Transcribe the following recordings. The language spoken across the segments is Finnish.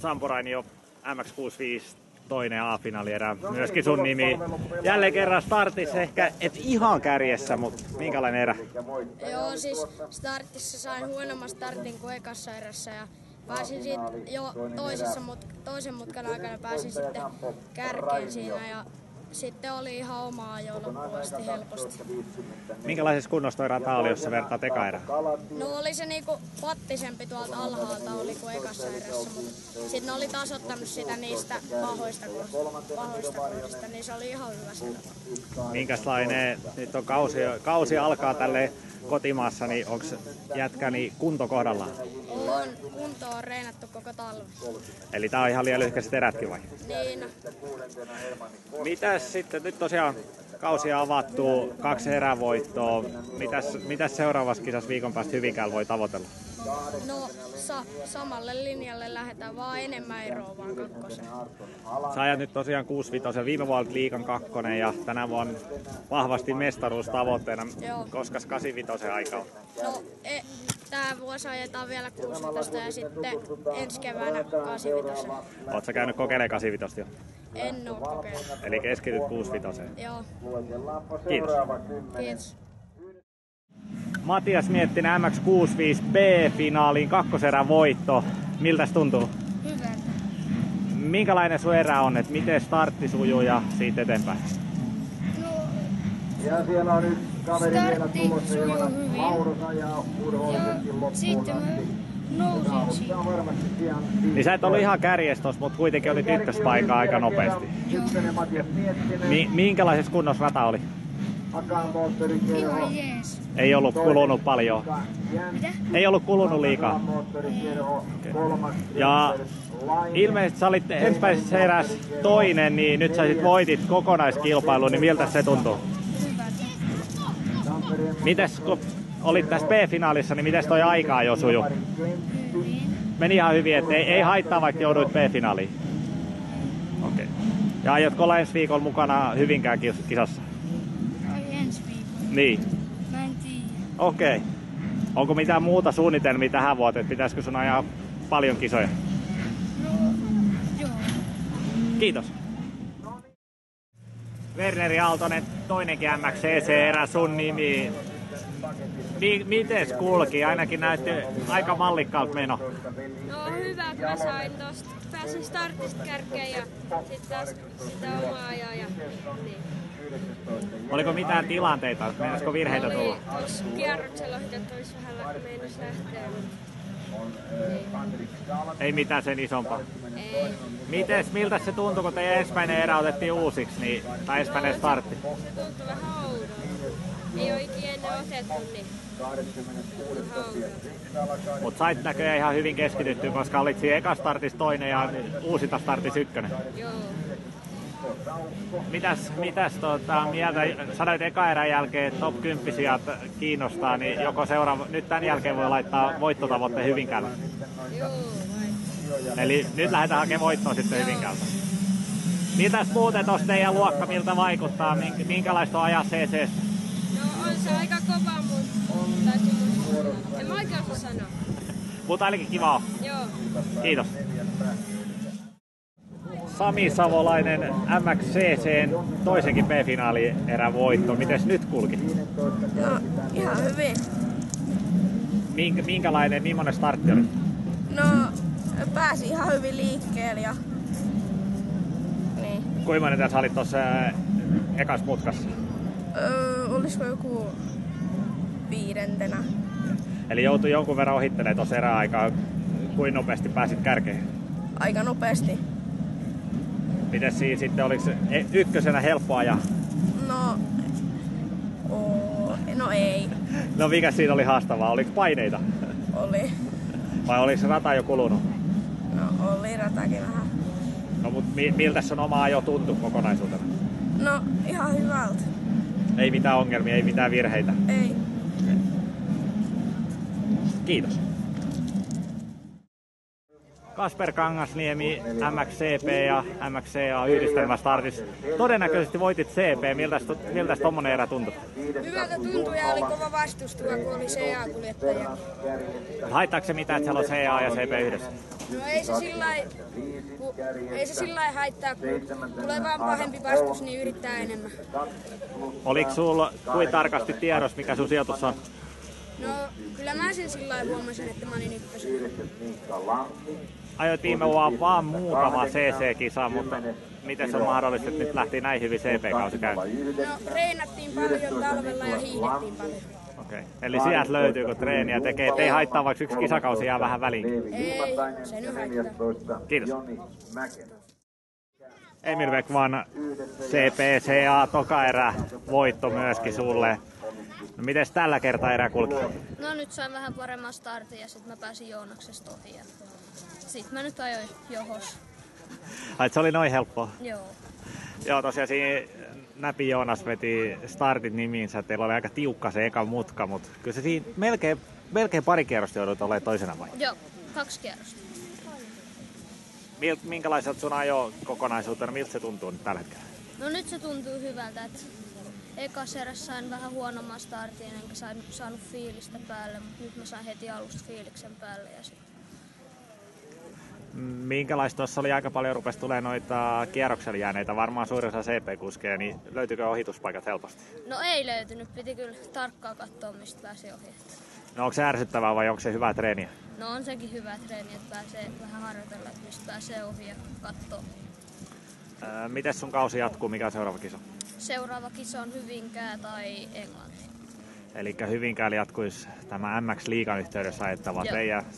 Sampurainio MX65 toinen A-finaali erä. Myöskin sun nimi jälleen kerran startissa ehkä et ihan kärjessä, mutta minkälainen erä? Joo, siis startissa sain huonomman startin kuin ekassa erässä ja pääsin siitä jo toisessa, mut, toisen mutkan aikana pääsin sitten kärkeen siinä ja sitten oli ihan oma ajo loppuun asti helposti. Minkälaisessa kunnossa toi rata oli, jos sä vertaat eka erä? No oli se niinku pattisempi tuolta alhaalta oli kuin ekassa erässä, mutta sitten ne oli tasoittanut sitä niistä pahoista, pahoista kohdista, niin se oli ihan hyvä se rata. Minkälainen, nyt on kausi, kausi alkaa tälle kotimaassa, niin onko jätkäni kunto kohdallaan? On, kunto on reenattu koko talven. Eli tää on ihan liian lyhkäiset erätkin vai? Niin, Mitäs sitten, nyt tosiaan kausia avattu, kaksi erävoittoa. Mitäs, mitäs seuraavassa kisassa viikon päästä Hyvinkäällä voi tavoitella? No sa- samalle linjalle lähdetään vaan enemmän eroa vaan kakkosen. Sä ajat nyt tosiaan 65 viime vuonna liikan kakkonen ja tänä vuonna vahvasti mestaruus tavoitteena. Joo. Koska 85 aika on? No, e- tää vuosi ajetaan vielä 16 ja sitten ensi keväänä 85. Oot sä käynyt kokeilemaan 85 jo? En oo kokeillut. Eli keskityt 65. Joo, Kiitos. kiitos. Matias Miettinen MX65B-finaaliin kakkoserän voitto. Miltä tuntuu? Hyvältä. Minkälainen sun erä on, että miten startti sujuu ja siitä eteenpäin? No, Ja siellä on yksi kaveri vielä tulossa, jolla. Maurus ajaa loppuun sitten mä nousin siitä. Niin sä et ollut ihan kärjes tossa, mutta kuitenkin olit ykköspaikka aika nopeasti. Mi- minkälaisessa kunnossa rata oli? Ei ollut kulunut paljon. Mitä? Ei ollut kulunut liikaa. Ja ilmeisesti sä olit ensimmäisessä eräs toinen, niin nyt sä sit voitit kokonaiskilpailun, niin miltä se tuntuu? Mites kun olit tässä B-finaalissa, niin mites toi aikaa jo suju? Meni ihan hyvin, että ei, ei haittaa vaikka jouduit B-finaaliin. Okei. Okay. Ja aiotko olla ensi viikolla mukana Hyvinkään kis- kisassa? Niin. Mä en tiedä. Okei. Okay. Onko mitään muuta suunnitelmia tähän vuoteen? Pitäisikö sun ajaa paljon kisoja? No, joo. Kiitos. Werneri Aaltonen, toinenkin MXCC-erä, sun nimi. Mi- mites kulki? Ainakin näytti aika mallikkaalta meno. No hyvä, kun mä sain tosta, pääsin startista kärkeen ja sitten taas sitä omaa ajaa ja niin. Oliko mitään tilanteita? Meinasko virheitä tulla? Oli kierroksella ohitettu, olisi vähän meinas lähteä, mutta Ei mitään sen isompaa. ei. Mites, miltä se tuntui, kun teidän ensimmäinen erä otettiin uusiksi, niin, tai ensimmäinen startti? Se tuntui vähän oudolta. Ei ole ikinä ennen otettu, niin. Mutta sait näköjään ihan hyvin keskityttyä, koska olit siinä eka startissa toinen ja uusita startissa ykkönen. Joo. Mitäs, mitäs tota, mieltä, sanoit eka erän jälkeen, että top 10 sijat kiinnostaa, niin joko seuraava, nyt tämän jälkeen voi laittaa voittotavoitteen Hyvinkäällä. Joo. Eli nyt lähdetään hakemaan voittoa sitten Hyvinkäältä. Mitäs muuten tuossa teidän luokka, miltä vaikuttaa, Mink- minkälaista on ajaa CC? No on se aika kova, muistaa. En mä oikein osaa sanoa. Mutta ainakin kiva on. Joo. Kiitos. Sami Savolainen MXCCn toisenkin B-finaali erän voitto. Mites nyt kulki? No, ihan hyvin. Mink, minkälainen, millainen startti oli? No, pääsi ihan hyvin liikkeelle ja... Niin. Kuinka monen tässä olit tuossa ekas mutkassa? Öö, olisiko joku viidentenä? Eli joutui jonkun verran ohittelemaan tuossa eräaikaa. Kuin nopeasti pääsit kärkeen? Aika nopeasti. Miten siinä sitten, oliko se e- ykkösenä helppo ajaa? No, oo, no ei. No mikä siinä oli haastavaa? Oliko paineita? Oli. Vai oliko se rata jo kulunut? No, oli ratakin vähän. No mut mi- miltä se on oma ajo tuntu kokonaisuutena? No, ihan hyvältä. Ei mitään ongelmia, ei mitään virheitä. Ei. Kiitos. Kasper Kangasniemi, MXCP ja MXCA yhdistelmästartissa. Todennäköisesti voitit CP. Miltäs, miltäs tommonen erä tuntui? Hyvältä tuntui ja oli kova vastustuva, kun oli CA-kuljettaja. Haittaako se mitään, että siellä on CA ja CP yhdessä? No ei se sillä ei se sillä haittaa, kun tulee vaan pahempi vastus, niin yrittää enemmän. Oliko sulla kuin tarkasti tiedossa, mikä sun sijoitus on? No kyllä mä sen sillä huomasin, että mä olin ykkösenä. Ajoit viime vuonna vaan muutama CC-kisa, mutta miten se on mahdollista, että nyt lähti näin hyvin CP-kausi käyntiin? No reenattiin paljon talvella ja hiihdettiin paljon. Okei. Eli sieltä löytyy, kun treeniä tekee, ettei haittaa, vaikka yksi kisakausi jää vähän väliin. Ei, se nyt haittaa. Kiitos. Emil Beckman, CPCA, toka erä, voitto myöskin sulle. No mites tällä kertaa erä kulki? No nyt sain vähän paremman startin ja sitten mä pääsin Joonaksesta ohi. Sitten mä nyt ajoin johos. Ai, se oli noin helppoa. Joo. Joo, tosiaan siinä Näpi Joonas veti startit nimiinsä. Teillä oli aika tiukka se eka mutka, mutta kyllä se siinä melkein, melkein pari kierrosta joudut olemaan toisena vai? Joo, kaksi kierrosta. Mil- Minkälaiselta sun ajo kokonaisuutena, miltä se tuntuu nyt tällä hetkellä? No nyt se tuntuu hyvältä, että ekas erässä sain vähän huonomman startin, enkä sain, saanut fiilistä päälle, mutta nyt mä sain heti alusta fiiliksen päälle ja sitten Minkälaista tuossa oli aika paljon rupesi tulee noita kierroksella jääneitä, varmaan suurin osa CP-kuskeja, niin löytyykö ohituspaikat helposti? No ei löytynyt, piti kyllä tarkkaan katsoa mistä pääsi ohi. No onko se ärsyttävää vai onko se hyvää treeniä? No on sekin hyvä treeni, että pääsee vähän harjoitella, että mistä pääsee ohi ja katsoo. Öö, miten sun kausi jatkuu, mikä on seuraava kisa? Seuraava kisa on Hyvinkää tai Englanti. Eli Hyvinkäällä jatkuisi tämä MX-liigan yhteydessä ajettava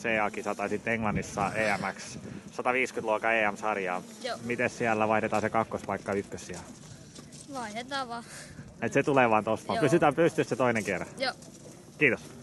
CA-kisa tai sitten Englannissa EMX 150-luokan EM-sarjaa. Miten siellä vaihdetaan se kakkospaikka ykkössiä? Vaihdetaan vaan. Et se tulee vaan tosta. Pysytään pystyssä se toinen kerran. Joo. Kiitos.